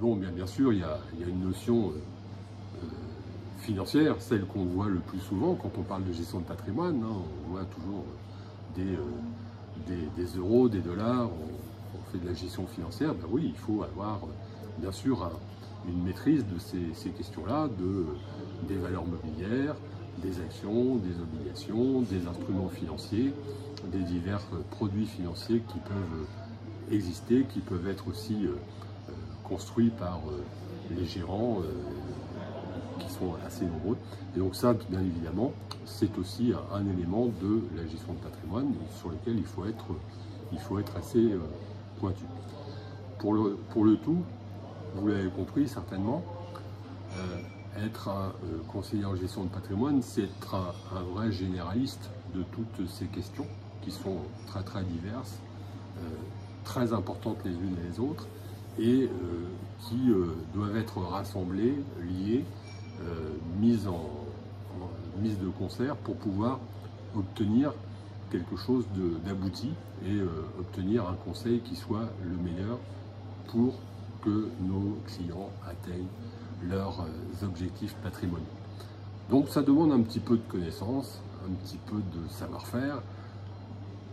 bon, bien, bien sûr, il y, a, une notion financière, celle qu'on voit le plus souvent quand on parle de gestion de patrimoine. Hein. on voit toujours des, des, euros, des dollars, on, fait de la gestion financière. Ben oui, il faut avoir bien sûr une maîtrise de ces, questions-là, de, des valeurs mobilières, des actions, des obligations, des instruments financiers, des divers produits financiers qui peuvent exister, qui peuvent être aussi euh, euh, construits par euh, les gérants qui sont assez nombreux. Et donc ça, bien évidemment, c'est aussi un, élément de la gestion de patrimoine sur lequel il faut être, il faut être assez pointu. Pour le, pour le tout, vous l'avez compris certainement, euh, être un euh, conseiller en gestion de patrimoine, c'est être un, vrai généraliste de toutes ces questions qui sont très très diverses, euh, très importantes les unes et les autres, et qui doivent être rassemblées, liées, mises, en, mises de concert pour pouvoir obtenir quelque chose d'abouti et obtenir un conseil qui soit le meilleur pour que nos clients atteignent leurs euh, objectifs patrimoniaux. Donc ça demande un petit peu de connaissances, un petit peu de savoir-faire.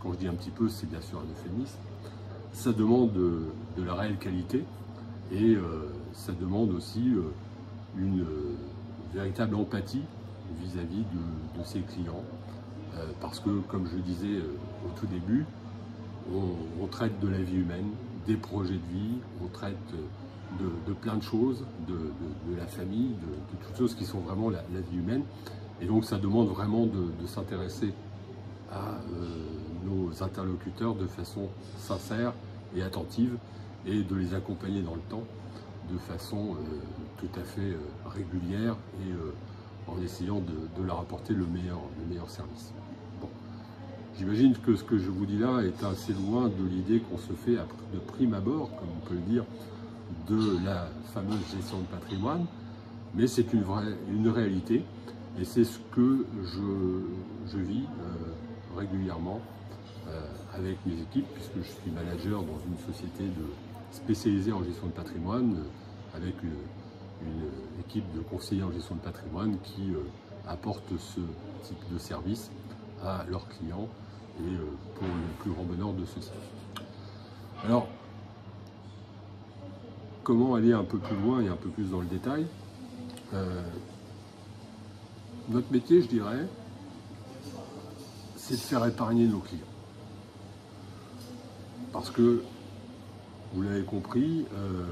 Quand je dis un petit peu, c'est bien sûr un euphémisme. Ça demande de, la réelle qualité et euh, ça demande aussi euh, une véritable empathie vis-à-vis de, ses clients. parce que, comme je disais au tout début, on traite de la vie humaine, des projets de vie, on traite de, plein de choses, de, la famille, de, toutes choses qui sont vraiment la, vie humaine. Et donc ça demande vraiment de, s'intéresser à euh, nos interlocuteurs de façon sincère et attentive et de les accompagner dans le temps de façon euh, tout à fait euh, régulière et en essayant de, leur apporter le meilleur, le meilleur service. J'imagine que ce que je vous dis là est assez loin de l'idée qu'on se fait de prime abord, comme on peut le dire, de la fameuse gestion de patrimoine, mais c'est une, une réalité et c'est ce que je, vis euh, régulièrement euh, avec mes équipes, puisque je suis manager dans une société de, spécialisée en gestion de patrimoine, euh, avec une, équipe de conseillers en gestion de patrimoine qui apporte ce type de service à leurs clients et euh, pour le plus grand bonheur de ceux-ci. Alors, comment aller un peu plus loin et un peu plus dans le détail? Euh, Notre métier, je dirais, c'est de faire épargner nos clients. Parce que, vous l'avez compris, euh,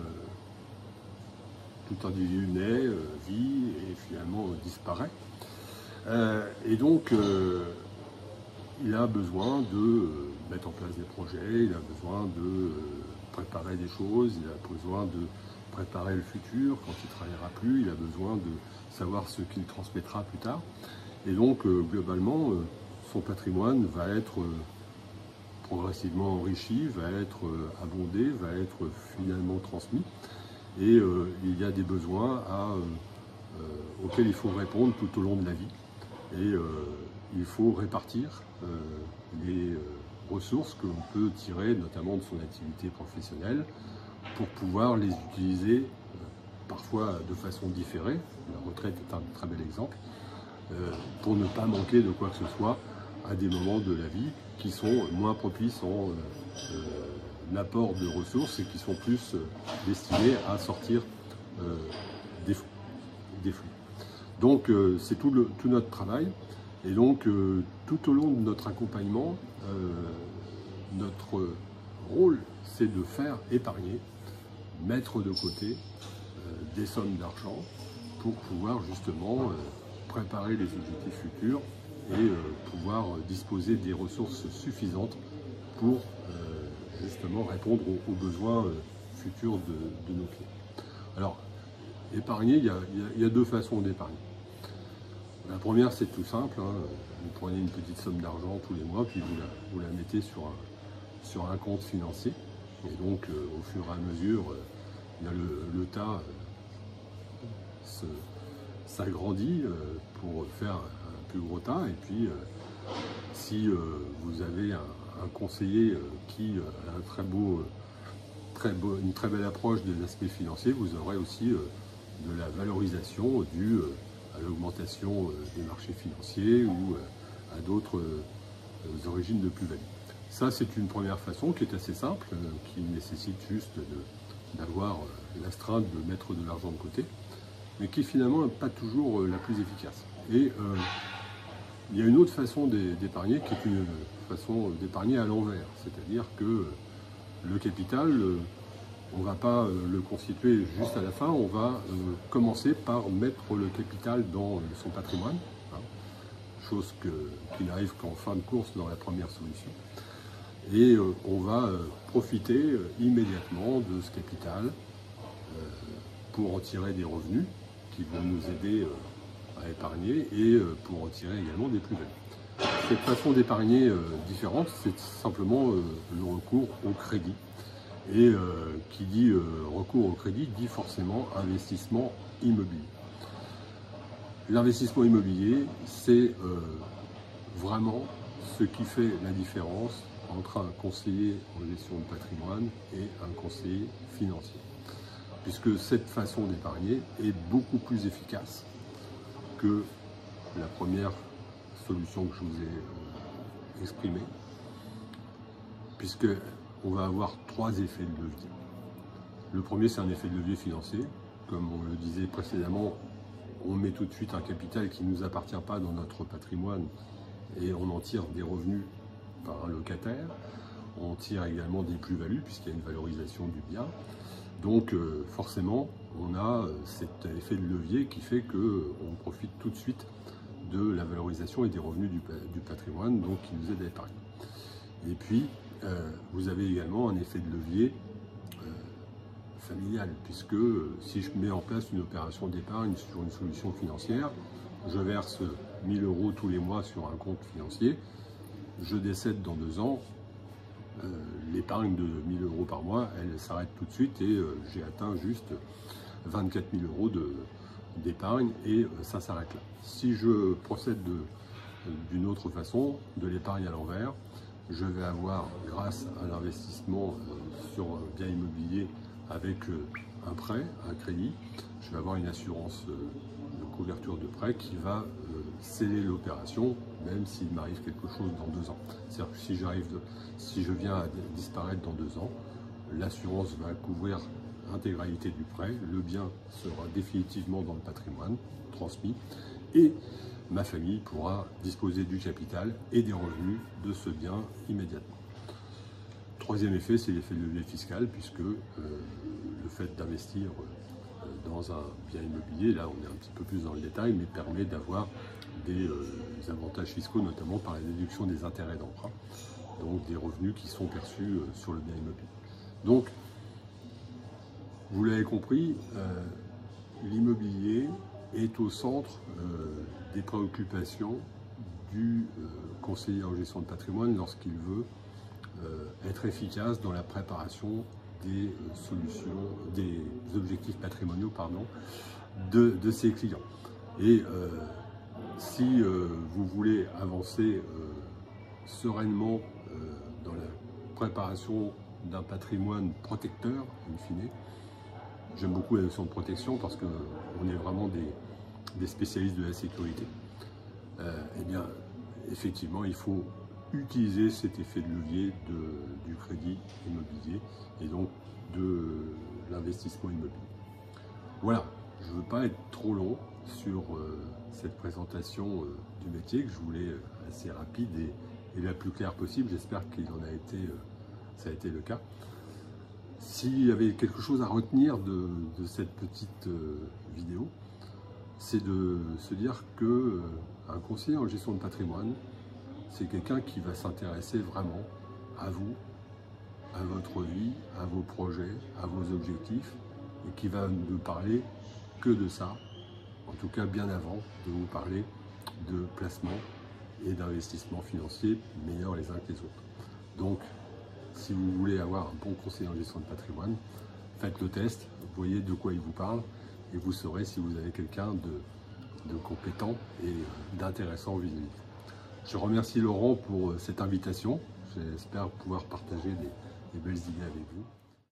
tout individu naît, vit et finalement disparaît. et donc, il a besoin de euh, mettre en place des projets, il a besoin de euh, préparer des choses, il a besoin de préparer le futur quand il ne travaillera plus, il a besoin de savoir ce qu'il transmettra plus tard. Et donc, euh, globalement, son patrimoine va être progressivement enrichi, va être abondé, va être finalement transmis. Et il y a des besoins auxquels il faut répondre tout au long de la vie. Et il faut répartir euh, les euh, ressources que l'on peut tirer notamment de son activité professionnelle pour pouvoir les utiliser euh, parfois de façon différée. La retraite est un très bel exemple. pour ne pas manquer de quoi que ce soit à des moments de la vie qui sont moins propices en apport de ressources et qui sont plus destinés à sortir des, flux. Donc c'est tout, tout, notre travail. Et donc, euh, tout au long de notre accompagnement, euh, notre rôle, c'est de faire épargner, mettre de côté euh, des sommes d'argent pour pouvoir justement préparer les objectifs futurs et pouvoir disposer des ressources suffisantes pour justement répondre aux, besoins futurs de, nos clients. Alors, épargner, il y a deux façons d'épargner. La première, c'est tout simple. Hein. Vous prenez une petite somme d'argent tous les mois, puis vous la, mettez sur un, compte financier. Et donc, euh, au fur et à mesure, euh, le, tas euh, s'agrandit pour faire gros. Et puis, si vous avez un, conseiller qui a un très beau très une très belle approche des aspects financiers, vous aurez aussi de la valorisation due à l'augmentation des marchés financiers ou à d'autres origines de plus-value. Ça, c'est une première façon qui est assez simple, qui nécessite juste d'avoir l'astreinte de mettre de l'argent de côté, mais qui finalement n'est pas toujours la plus efficace. Et il y a une autre façon d'épargner qui est une façon d'épargner à l'envers, c'est-à-dire que le capital, on ne va pas le constituer juste à la fin, on va commencer par mettre le capital dans son patrimoine, hein, chose qui n'arrive qu'en fin de course dans la première solution. Et on va profiter immédiatement de ce capital pour en tirer des revenus qui vont nous aider épargner et euh, pour en tirer également des plus-values. Cette façon d'épargner euh, différente, c'est simplement euh, le recours au crédit. Et qui dit recours au crédit dit forcément investissement immobilier. L'investissement immobilier, c'est vraiment ce qui fait la différence entre un conseiller en gestion de patrimoine et un conseiller financier. Puisque cette façon d'épargner est beaucoup plus efficace que la première solution que je vous ai euh, exprimée, puisque on va avoir trois effets de levier. Le premier, c'est un effet de levier financier. Comme on le disait précédemment, on met tout de suite un capital qui ne nous appartient pas dans notre patrimoine et on en tire des revenus par un locataire. On tire également des plus-values puisqu'il y a une valorisation du bien. Donc euh, forcément, on a euh, cet effet de levier qui fait qu'on euh, profite tout de suite de la valorisation et des revenus du, patrimoine, donc qui nous aide à épargner. Et puis, vous avez également un effet de levier familial, puisque si je mets en place une opération d'épargne sur une solution financière, je verse 1000 euros tous les mois sur un compte financier, je décède dans deux ans, l'épargne de 1000 euros par mois, elle s'arrête tout de suite et euh, j'ai atteint juste 24 000 euros d'épargne et euh, ça s'arrête là. Si je procède d'une autre façon, de l'épargne à l'envers, je vais avoir, grâce à l'investissement sur un bien immobilier avec un prêt, un crédit, je vais avoir une assurance de couverture de prêt qui va sceller l'opération, même s'il m'arrive quelque chose dans deux ans. C'est-à-dire que si, j'arrive si je viens à disparaître dans deux ans, l'assurance va couvrir l'intégralité du prêt, le bien sera définitivement dans le patrimoine transmis et ma famille pourra disposer du capital et des revenus de ce bien immédiatement. Troisième effet, c'est l'effet de levier fiscal, puisque euh, le fait d'investir euh, dans un bien immobilier, là on est un petit peu plus dans le détail, mais permet d'avoir des, euh, avantages fiscaux, notamment par la déduction des intérêts d'emprunt, donc des revenus qui sont perçus euh, sur le bien immobilier. Donc, vous l'avez compris, euh, l'immobilier est au centre des préoccupations du conseiller en gestion de patrimoine lorsqu'il veut être efficace dans la préparation des solutions, des objectifs patrimoniaux pardon, de, ses clients. Et si euh, vous voulez avancer euh, sereinement euh, dans la préparation d'un patrimoine protecteur, in fine, j'aime beaucoup la notion de protection parce qu'on est vraiment des, spécialistes de la sécurité, eh bien, effectivement, il faut utiliser cet effet de levier du crédit immobilier et donc de l'investissement immobilier. Voilà, je ne veux pas être trop long sur cette présentation euh, du métier que je voulais euh, assez rapide et, la plus claire possible. J'espère qu'il en a été, euh, ça a été le cas. S'il y avait quelque chose à retenir de, cette petite vidéo, c'est de se dire que un conseiller en gestion de patrimoine, c'est quelqu'un qui va s'intéresser vraiment à vous, à votre vie, à vos projets, à vos objectifs, et qui va ne parler que de ça, en tout cas bien avant de vous parler de placement et d'investissement financier meilleurs les uns que les autres. Donc, si vous voulez avoir un bon conseiller en gestion de patrimoine, faites le test, voyez de quoi il vous parle et vous saurez si vous avez quelqu'un de, compétent et d'intéressant vis-à-vis. Je remercie Laurent pour cette invitation. J'espère pouvoir partager des belles idées avec vous.